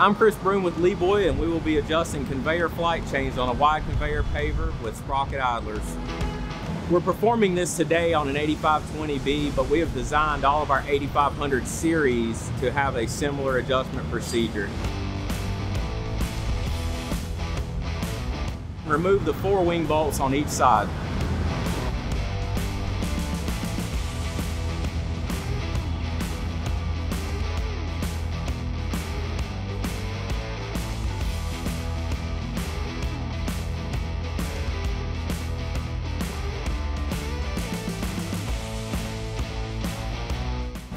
I'm Chris Broom with LeeBoy and we will be adjusting conveyor flight chains on a wide conveyor paver with sprocket idlers. We're performing this today on an 8520B, but we have designed all of our 8500 series to have a similar adjustment procedure. Remove the four wing bolts on each side.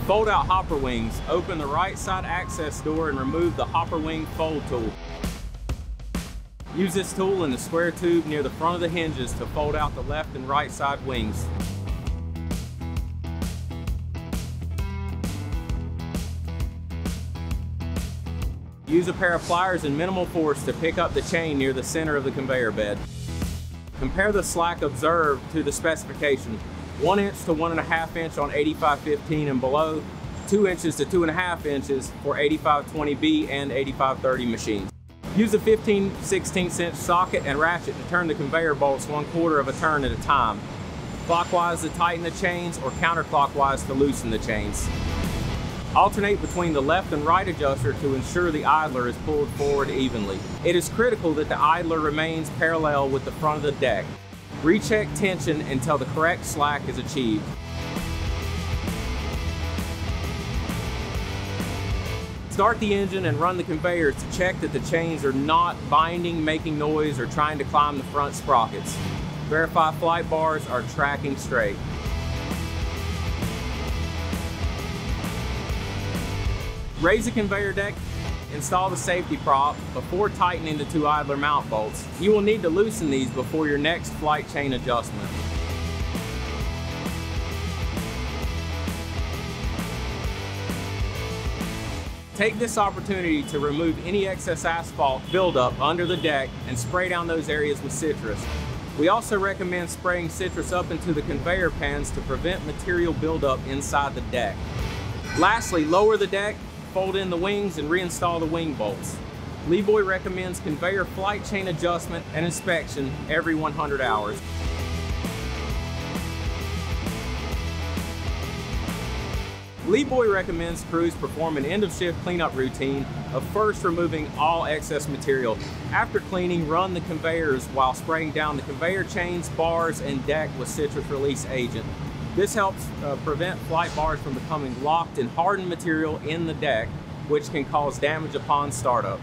Fold out hopper wings. Open the right side access door and remove the hopper wing fold tool. Use this tool in the square tube near the front of the hinges to fold out the left and right side wings. Use a pair of pliers and minimal force to pick up the chain near the center of the conveyor bed. Compare the slack observed to the specification one inch to one and a half inch on 8515 and below, two inches to two and a half inches for 8520B and 8530 machines. Use a 15 16 inch socket and ratchet to turn the conveyor bolts one quarter of a turn at a time. Clockwise to tighten the chains or counterclockwise to loosen the chains. Alternate between the left and right adjuster to ensure the idler is pulled forward evenly. It is critical that the idler remains parallel with the front of the deck. Recheck tension until the correct slack is achieved. Start the engine and run the conveyor to check that the chains are not binding, making noise, or trying to climb the front sprockets. Verify flight bars are tracking straight. Raise the conveyor deck Install the safety prop before tightening the two idler mount bolts. You will need to loosen these before your next flight chain adjustment. Take this opportunity to remove any excess asphalt buildup under the deck and spray down those areas with citrus. We also recommend spraying citrus up into the conveyor pans to prevent material buildup inside the deck. Lastly, lower the deck fold in the wings and reinstall the wing bolts. LeeBoy recommends conveyor flight chain adjustment and inspection every 100 hours. LeeBoy recommends crews perform an end of shift cleanup routine of first removing all excess material. After cleaning, run the conveyors while spraying down the conveyor chains, bars, and deck with citrus release agent. This helps uh, prevent flight bars from becoming locked in hardened material in the deck, which can cause damage upon startup.